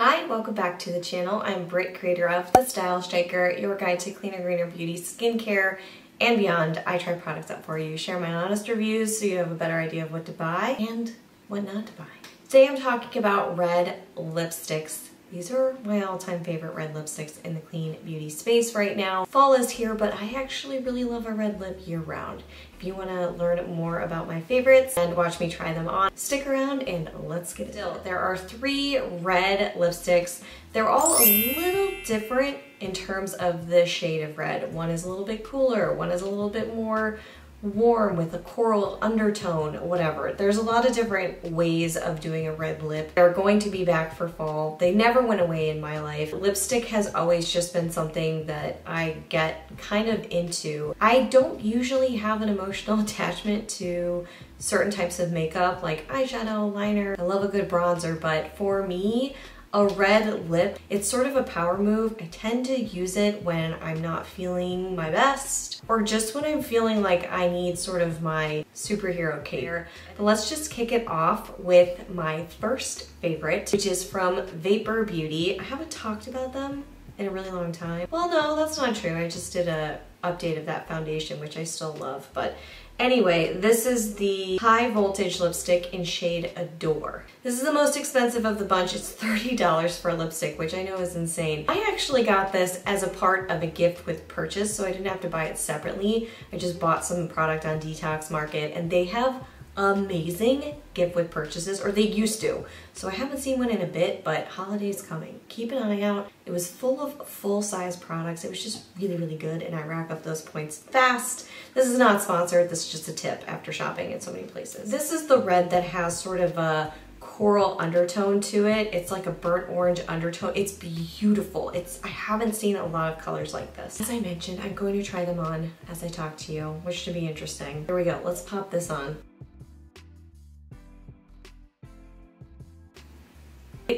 Hi, welcome back to the channel. I'm Britt, creator of The Style Shaker, your guide to cleaner, greener beauty, skincare, and beyond. I try products out for you, share my honest reviews so you have a better idea of what to buy and what not to buy. Today I'm talking about red lipsticks these are my all-time favorite red lipsticks in the clean beauty space right now. Fall is here, but I actually really love a red lip year-round. If you want to learn more about my favorites and watch me try them on, stick around and let's get it. There are three red lipsticks. They're all a little different in terms of the shade of red. One is a little bit cooler, one is a little bit more warm with a coral undertone, whatever. There's a lot of different ways of doing a red lip. They're going to be back for fall. They never went away in my life. Lipstick has always just been something that I get kind of into. I don't usually have an emotional attachment to certain types of makeup like eyeshadow, liner. I love a good bronzer, but for me, a red lip. It's sort of a power move. I tend to use it when I'm not feeling my best or just when I'm feeling like I need sort of my superhero care. But let's just kick it off with my first favorite, which is from Vapour Beauty. I haven't talked about them in a really long time. Well, no, that's not true. I just did a update of that foundation, which I still love, but Anyway, this is the high voltage lipstick in shade Adore. This is the most expensive of the bunch. It's $30 for a lipstick, which I know is insane. I actually got this as a part of a gift with purchase, so I didn't have to buy it separately. I just bought some product on Detox Market, and they have amazing gift with purchases, or they used to. So I haven't seen one in a bit, but holiday's coming. Keep an eye out. It was full of full-size products. It was just really, really good, and I rack up those points fast. This is not sponsored. This is just a tip after shopping in so many places. This is the red that has sort of a coral undertone to it. It's like a burnt orange undertone. It's beautiful. It's I haven't seen a lot of colors like this. As I mentioned, I'm going to try them on as I talk to you, which should be interesting. Here we go. Let's pop this on.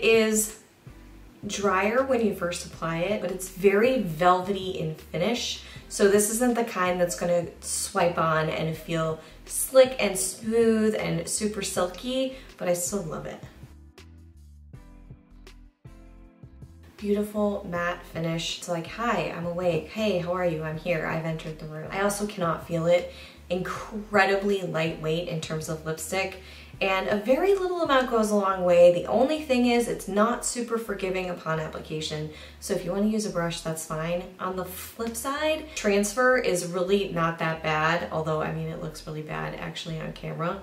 It is drier when you first apply it, but it's very velvety in finish. So this isn't the kind that's gonna swipe on and feel slick and smooth and super silky, but I still love it. Beautiful matte finish. It's like, hi, I'm awake. Hey, how are you? I'm here. I've entered the room. I also cannot feel it. Incredibly lightweight in terms of lipstick and a very little amount goes a long way. The only thing is it's not super forgiving upon application. So if you wanna use a brush, that's fine. On the flip side, transfer is really not that bad, although I mean, it looks really bad actually on camera.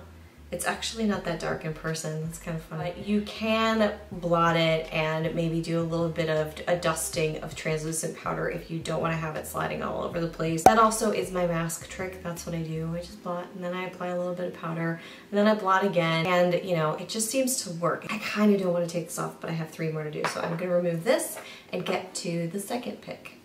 It's actually not that dark in person. That's kind of fun. You can blot it and maybe do a little bit of a dusting of translucent powder if you don't want to have it sliding all over the place. That also is my mask trick. That's what I do. I just blot and then I apply a little bit of powder and then I blot again. And you know, it just seems to work. I kind of don't want to take this off, but I have three more to do. So I'm going to remove this and get to the second pick.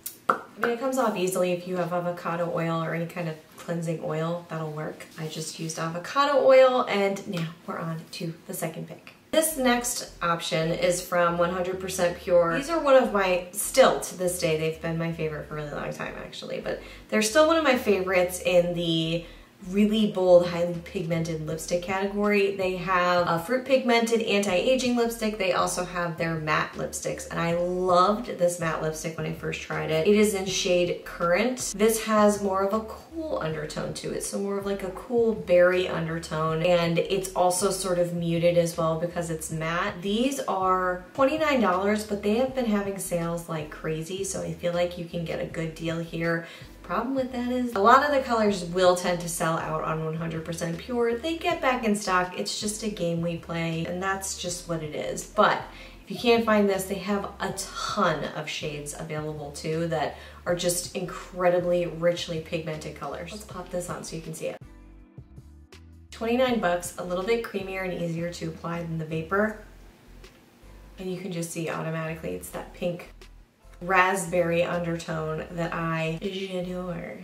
I mean, it comes off easily if you have avocado oil or any kind of cleansing oil, that'll work. I just used avocado oil and now we're on to the second pick. This next option is from 100% Pure. These are one of my, still to this day, they've been my favorite for a really long time actually, but they're still one of my favorites in the really bold, highly pigmented lipstick category. They have a fruit pigmented anti-aging lipstick. They also have their matte lipsticks. And I loved this matte lipstick when I first tried it. It is in shade Currant. This has more of a cool undertone to it. So more of like a cool berry undertone. And it's also sort of muted as well because it's matte. These are $29, but they have been having sales like crazy. So I feel like you can get a good deal here. Problem with that is a lot of the colors will tend to sell out on 100% pure. They get back in stock. It's just a game we play and that's just what it is. But if you can't find this, they have a ton of shades available too that are just incredibly richly pigmented colors. Let's pop this on so you can see it. 29 bucks, a little bit creamier and easier to apply than the Vapour. And you can just see automatically it's that pink raspberry undertone that I adore.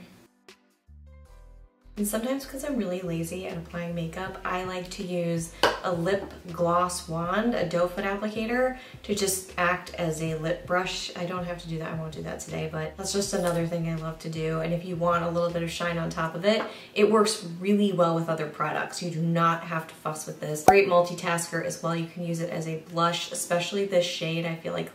And sometimes because I'm really lazy at applying makeup, I like to use a lip gloss wand, a doe foot applicator, to just act as a lip brush. I don't have to do that, I won't do that today, but that's just another thing I love to do. And if you want a little bit of shine on top of it, it works really well with other products. You do not have to fuss with this. Great multitasker as well. You can use it as a blush, especially this shade. I feel like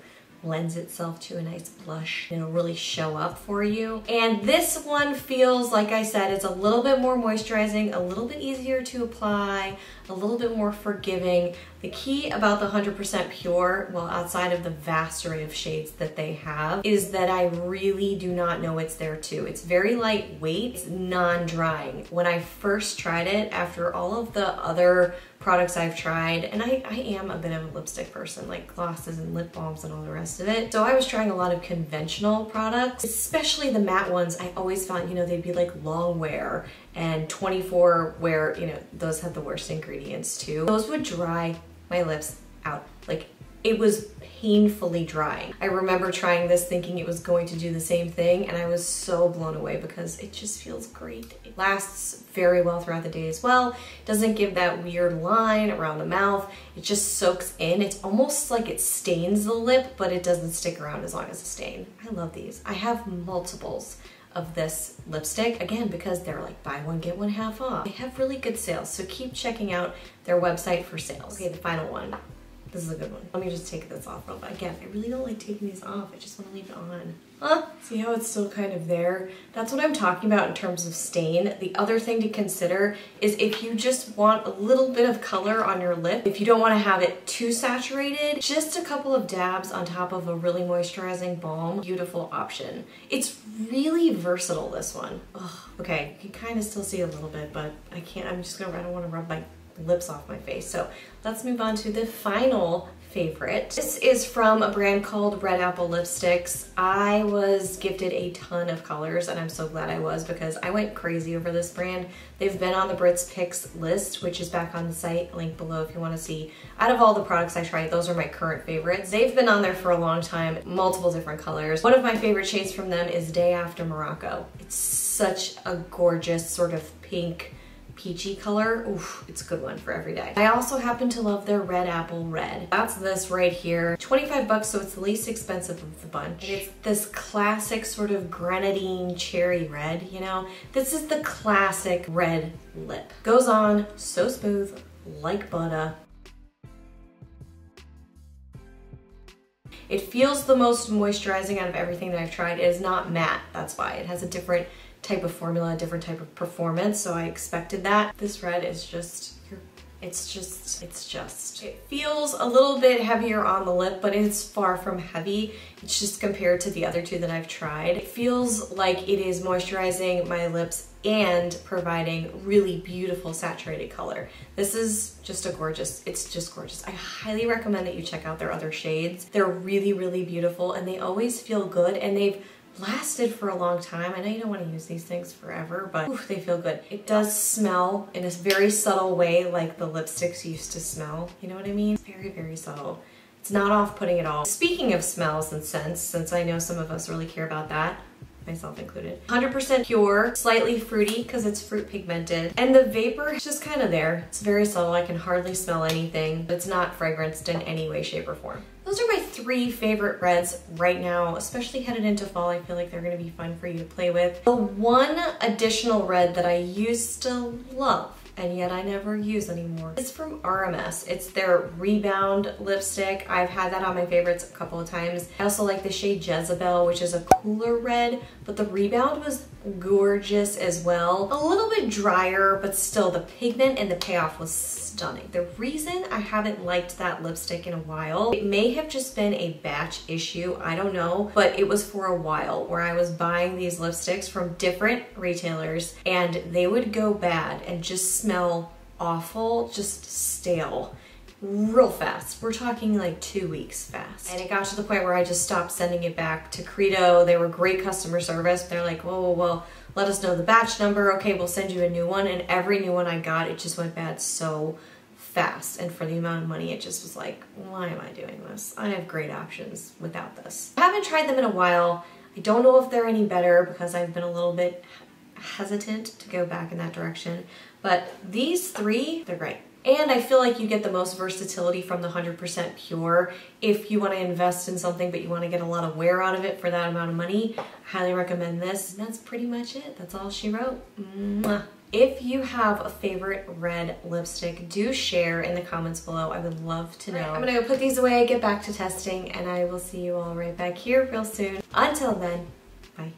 lends itself to a nice blush. It'll really show up for you. And this one feels, like I said, it's a little bit more moisturizing, a little bit easier to apply, a little bit more forgiving. The key about the 100% Pure, well outside of the vast array of shades that they have, is that I really do not know it's there too. It's very lightweight, it's non-drying. When I first tried it, after all of the other products I've tried, and I, I am a bit of a lipstick person, like glosses and lip balms and all the rest of it. So I was trying a lot of conventional products, especially the matte ones. I always found, you know, they'd be like long wear and 24 wear, you know, those had the worst ingredients too. Those would dry my lips out. Like it was painfully dry. I remember trying this thinking it was going to do the same thing and I was so blown away because it just feels great. It lasts very well throughout the day as well. It doesn't give that weird line around the mouth. It just soaks in. It's almost like it stains the lip, but it doesn't stick around as long as a stain. I love these. I have multiples of this lipstick again because they're like buy one get one half off they have really good sales so keep checking out their website for sales okay the final one this is a good one. Let me just take this off real quick. Again, I really don't like taking these off. I just want to leave it on. Huh? See how it's still kind of there? That's what I'm talking about in terms of stain. The other thing to consider is if you just want a little bit of color on your lip, if you don't want to have it too saturated, just a couple of dabs on top of a really moisturizing balm, beautiful option. It's really versatile, this one. Ugh. Okay, you can kind of still see a little bit, but I can't, I'm just gonna, I don't want to rub my lips off my face. So let's move on to the final favorite. This is from a brand called Red Apple Lipsticks. I was gifted a ton of colors and I'm so glad I was because I went crazy over this brand. They've been on the Britt's Picks list, which is back on the site, link below if you wanna see. Out of all the products I tried, those are my current favorites. They've been on there for a long time, multiple different colors. One of my favorite shades from them is Day After Morocco. It's such a gorgeous sort of pink, peachy color. Oof, it's a good one for every day. I also happen to love their Red Apple Red. That's this right here. 25 bucks, so it's the least expensive of the bunch. It's this classic sort of grenadine cherry red, you know? This is the classic red lip. Goes on so smooth, like butter. It feels the most moisturizing out of everything that I've tried. It is not matte, that's why. It has a different type of formula, different type of performance, so I expected that. This red is just, it's just, it's just. It feels a little bit heavier on the lip, but it's far from heavy. It's just compared to the other two that I've tried. It feels like it is moisturizing my lips and providing really beautiful saturated color. This is just a gorgeous, it's just gorgeous. I highly recommend that you check out their other shades. They're really, really beautiful and they always feel good and they've lasted for a long time. I know you don't want to use these things forever, but oof, they feel good. It does smell in a very subtle way like the lipsticks used to smell. You know what I mean? Very, very subtle. It's not off-putting at all. Speaking of smells and scents, since I know some of us really care about that, myself included. 100% pure, slightly fruity because it's fruit pigmented. And the Vapour is just kind of there. It's very subtle. I can hardly smell anything. It's not fragranced in any way, shape, or form. Those are my three favorite reds right now, especially headed into fall. I feel like they're gonna be fun for you to play with. The one additional red that I used to love and yet I never use anymore. It's from RMS. It's their Rebound lipstick. I've had that on my favorites a couple of times. I also like the shade Jezebel, which is a cooler red, but the Rebound was gorgeous as well. A little bit drier, but still the pigment and the payoff was stunning. The reason I haven't liked that lipstick in a while, it may have just been a batch issue, I don't know, but it was for a while where I was buying these lipsticks from different retailers and they would go bad and just smell awful, just stale real fast. We're talking like two weeks fast. And it got to the point where I just stopped sending it back to Credo. They were great customer service. They're like, whoa, whoa, whoa, let us know the batch number. Okay, we'll send you a new one. And every new one I got, it just went bad so fast. And for the amount of money, it just was like, why am I doing this? I have great options without this. I haven't tried them in a while. I don't know if they're any better because I've been a little bit hesitant to go back in that direction. But these three, they're great. And I feel like you get the most versatility from the 100% pure. If you want to invest in something but you want to get a lot of wear out of it for that amount of money, I highly recommend this. And that's pretty much it. That's all she wrote. Mwah. If you have a favorite red lipstick, do share in the comments below. I would love to know. Right, I'm gonna go put these away, get back to testing, and I will see you all right back here real soon. Until then, bye.